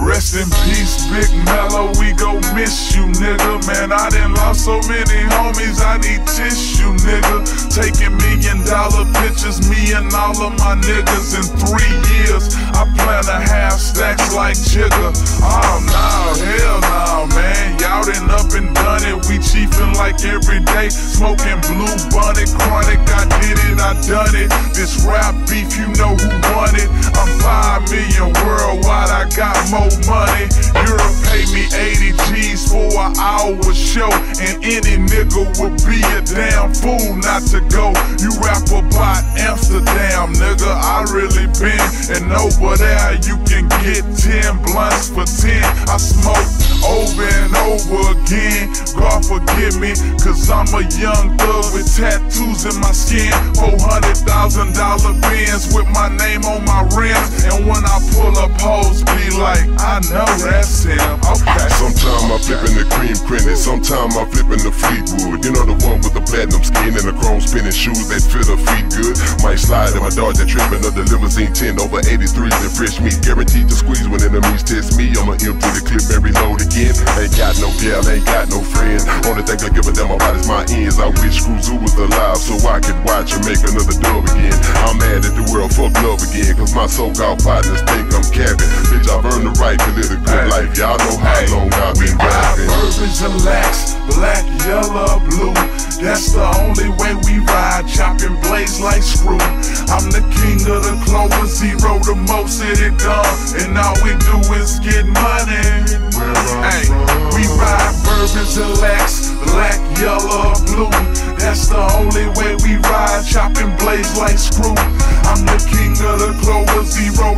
Rest in peace, Big Mello, we gon' miss you, nigga. Man, I done lost so many homies, I need tissue, nigga. Taking million dollar pictures, me and all of my niggas in three years. I plan to have stacks like Jigga. Oh, no, hell no, man. Y'all done up and done it. We chiefin' like every day. Smoking blue bunny, chronic. I did it, I done it. This rap beef, you know who won it. I'm 5 million worldwide, I got more money. Europe pay me 80 G's for an hour show, and any nigga would be a damn fool not to go. You rap about Amsterdam, nigga. I really been, and over there you can get 10 blunts for 10. I smoke over and over again. God forgive me, cause I'm a young thug with tattoos in my skin. $400,000 bins with my name on my rims. And when I pull up, hoes be like, I know that's him. Okay. Sometimes I'm flipping the cream printed, sometimes the Fleetwood. You know the one with the platinum skin and the chrome spinning shoes that fit her feet good. Might slide in my Dodge that tripping of the limousine 10 over 83s and fresh meat. Guaranteed to squeeze when enemies test me. I'ma empty the clip every load again. Ain't got no gal, ain't got no friend. Only thing I give a damn about is my ends. I wish Screw was alive so I could watch her make another dub again. I'm mad at the world, fuck love again. Cause my so-called partners think I'm capping. Bitch, I've earned the right to live a good life. Y'all know how long I've been rapping. And Lacs, black, yellow, blue. That's the only way we ride, chopping blades like screw. I'm the king of the clover, Z-Ro the most it it done, and all we do is get money. Hey, we ride burbans and Lacs, black, yellow, blue. That's the only way we ride, chopping blades like screw. I'm the king of the clover, Z-Ro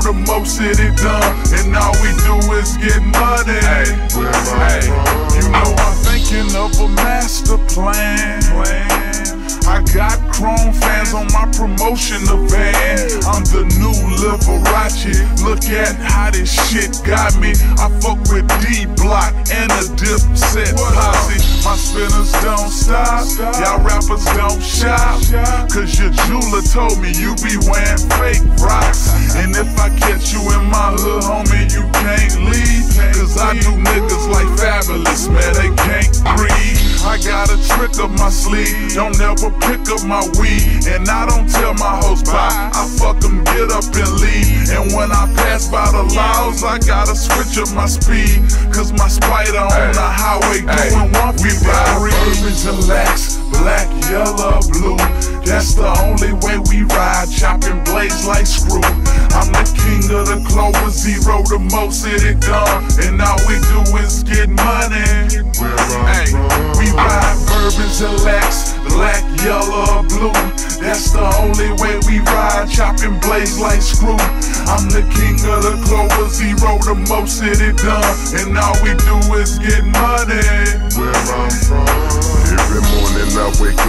it it done, and all we do is get money. Hey, you know I'm thinking of a master plan. I got chrome fans on my promotion van. I'm the new Liberace. Look at how this shit got me. I fuck with D Block and a dipset posse. My spinners don't stop. Y'all rappers don't shop. Cause your jeweler told me you be wearing fake rocks. And if I catch you in my hood, homie, you can't leave. Cause I do niggas like Fabolous, man. They can't breathe. I trick up my sleeve. Don't ever pick up my weed. And I don't tell my hoes bye. I fuck them, get up and leave. And when I pass by the laws, I gotta switch up my speed. Cause my spider on the highway doing one We ride burbans and Lacs, black, yellow, blue. That's the only way we ride, chopping blades like screw. I'm the king of the clover, Z-Ro the most it done. And all we do is get money. That's the only way we ride, chopping blades like screw. I'm the king of the clover, Z-Ro the most it it done. And all we do is get money. Where I'm from. Every morning I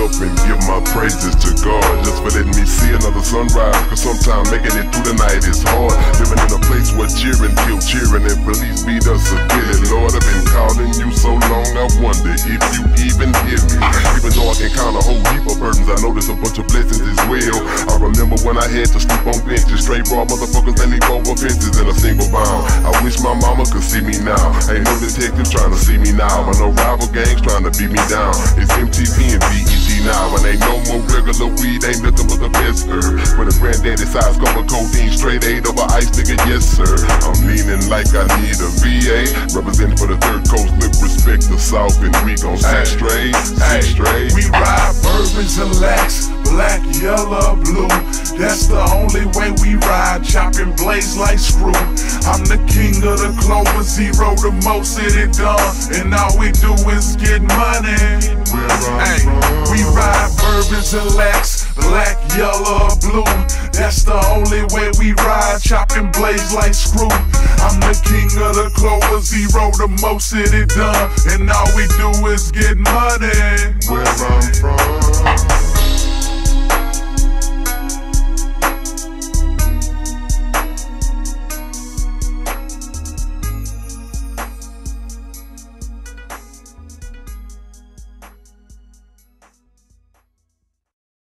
up and give my praises to God. Just for letting me see another sunrise. Cause sometimes making it through the night is hard. Living in a place where cheering kill cheering. And police beat us severely Lord. I've been calling you so long I wonder if you even hear me. Even though I can count a whole heap of burdens I know there's a bunch of blessings as well. I remember when I had to sleep on benches. Straight raw motherfuckers that leap over fences in a single bound. I wish my mama could see me now. Ain't no detective trying to see me now. But no rival gangs trying to beat me down. It's MTV and BET now, and ain't no more regular weed, ain't nothing but the best herb. When a granddaddy size cover codeine, straight eight over ice, nigga, yes sir. I'm leaning like I need a VA, representing for the third coast, look respect the south, and we gon' sit straight, sit straight. We ride burbans and Lacs, black, yellow, blue. That's the only way we ride, chopping blades like screw. I'm the king of the clover, Z-Ro the most it it done, and all we do is get money. Hey, we ride burbans and Lacs, black, yellow, blue. That's the only way we ride, chopping blades like screw. I'm the king of the clover, Z-Ro the most it it done, and all we do is get money. Where I'm from.